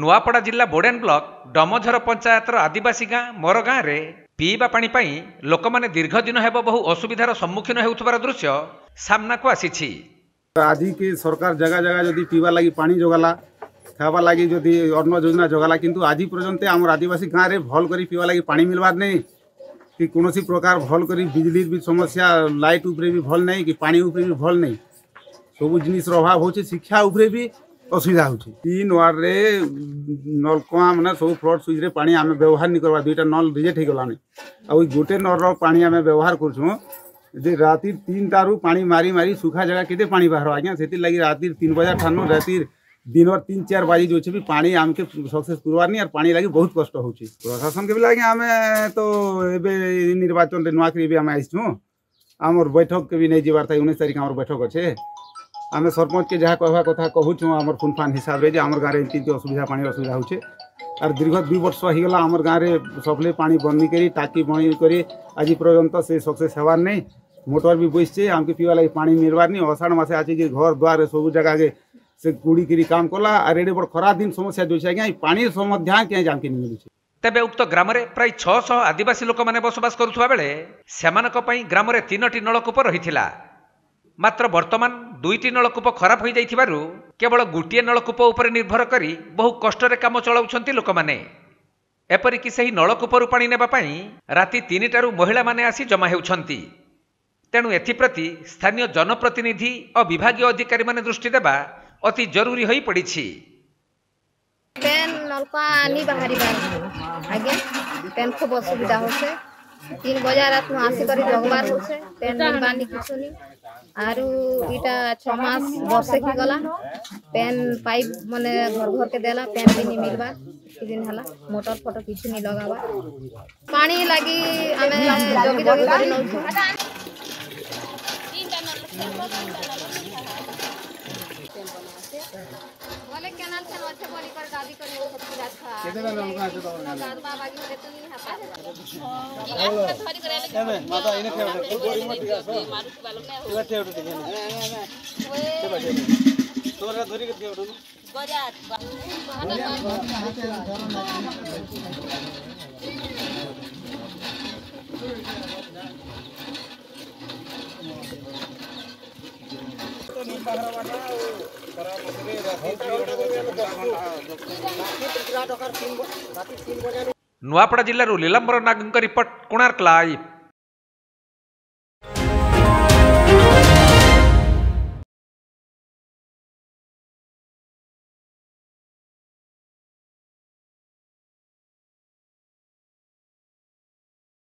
नुआपड़ा जिला बोडेन ब्लक डमझर पंचायत आदिवासी गाँ मोर गाँव में पीवा पापा लोक मैंने दीर्घ दिन हे बहु असुविधार सम्मुखीन हो दृश्य सामना को आसी आज के सरकार जगह जगह जदि पीवा लगी पा जोगला खावा लगी जदि अन्न योजना जगला कितु आज पर्यटन आम आदिवासी गाँव में भल कर पीवा लगी पा मिलवार नहीं कि कौन प्रकार भल कर बिजली भी समस्या लाइट उपरे भी भल नहीं कि पा भी भल नहीं सब जिन अभाव हो शिक्षा उपरे भी असुविधा हो नुआर नलकुआ मैंने सब फ्लड सुइज पा आम व्यवहार नहीं करवा दुईटा नल रिजेक्ट हो गलानी आ गोटे नल पा आम व्यवहार कर रात तीन टू पा मारी मारी सुखा जगह के बाहर आज्ञा से लगे राति तीन बजे ठान राति दिन तीन चार बाजी जो भी पा के सक्सेस करवानी आर पा लगे बहुत कष्ट हो प्रशासन के भी लगे आम तो ये निर्वाचन नुआक आम आईसुँ आमर बैठक के भी नहीं जीवार था उन्नीस तारीख आम बैठक अच्छे आम सरपंच के जहाँ कहवा कथा कहूँ आम खुनफान हिसाब से आम गाँव एमती असुविधा पानी असुविधा हो আর দীর্ঘ দুই বর্ষ হয়ে গেল আমার গাঁরে সফলে পানি বন্ধ করে টাকি বন্ধ করে আজ পর্যন্ত সে সকসেস হবার নেই মোটর বি বসছে আমাকে পিওয়া লাগে পানি মিলবার নেই অষাঢ় মাসে আছে কি ঘর দুয়ারে সবু জায়গাকে সে গুড়ি করে কাম কলা আর এটি বড় খরা দিন সমস্যা যাচ্ছে আজ্ঞা এই পানির সমস্যা কে জামকে মিলুছে ତେବେ ଉକ୍ତ ଗ୍ରାମରେ ପ୍ରାୟ ଛଅଶହ ଆଦିବାସୀ ଲୋକମାନେ ବସବାସ କରୁଥିବା ବେଳେ ସେମାନଙ୍କ ପାଇଁ ଗ୍ରାମରେ ତିନୋଟି ନଳକୂପ ରହିଥିଲା ମାତ୍ର ବର୍ତ୍ତମାନ ଦୁଇଟି ନଳକୂପ ଖରାପ ହୋଇଯାଇଥିବାରୁ କେବଳ ଗୋଟିଏ ନଳକୂପ ଉପରେ ନିର୍ଭର କରି ବହୁ କଷ୍ଟରେ କାମ ଚଳାଉଛନ୍ତି ଲୋକମାନେ ଏପରିକି ସେହି ନଳକୂପରୁ ପାଣି ନେବା ପାଇଁ ରାତି ତିନିଟାରୁ ମହିଳାମାନେ ଆସି ଜମା ହେଉଛନ୍ତି ତେଣୁ ଏଥିପ୍ରତି ସ୍ଥାନୀୟ ଜନପ୍ରତିନିଧି ଓ ବିଭାଗୀୟ ଅଧିକାରୀମାନେ ଦୃଷ୍ଟି ଦେବା ଅତି ଜରୁରୀ ହୋଇପଡ଼ିଛି ନଳକା ଆଣି ବାହାରିବା ଆଜ୍ଞା খুব অসুবিধা হচ্ছে তিন বজা রাত আসিকি জগবার হচ্ছে পেন বান্ধি কিছুনি ଆରୁ ଇଟା ଛଅ ମାସ ବର୍ଷେ ହେଇଗଲା ପେନ୍ ପାଇପ୍ ମାନେ ଘର ଘରକେ ଦେଲା ପେନ୍ ବି ନି ମିଲବା କିଛି ଦିନ ହେଲା ମୋଟର ଫଟୋ କିଛି ନି ଲଗାବା ପାଣି ଲାଗି ଆମେ ଜଗି ଜଗି କରି ନଉଛୁ बोले केना छन अच्छे बोली पर गादी करे सब पूरा था केते बेला लोग आते तो गाद बाबा की होते तुम ही हापा हां हाथ धरी करे ले माता इने खेव गोरी मत गया सो मारुस वालो में हो इला ठेव ठेव ओए तोरा धरी के ठेव गोजात तो नी बाहर वाला नुआपड़ा जिल्ला लिलंबर नागंकर रिपोर्ट कोणार्कला